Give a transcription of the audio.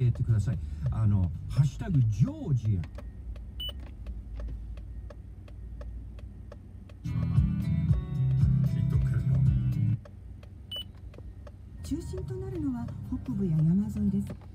えてください。あのハッシュタグジョージア中心となるのは北部や山沿いです。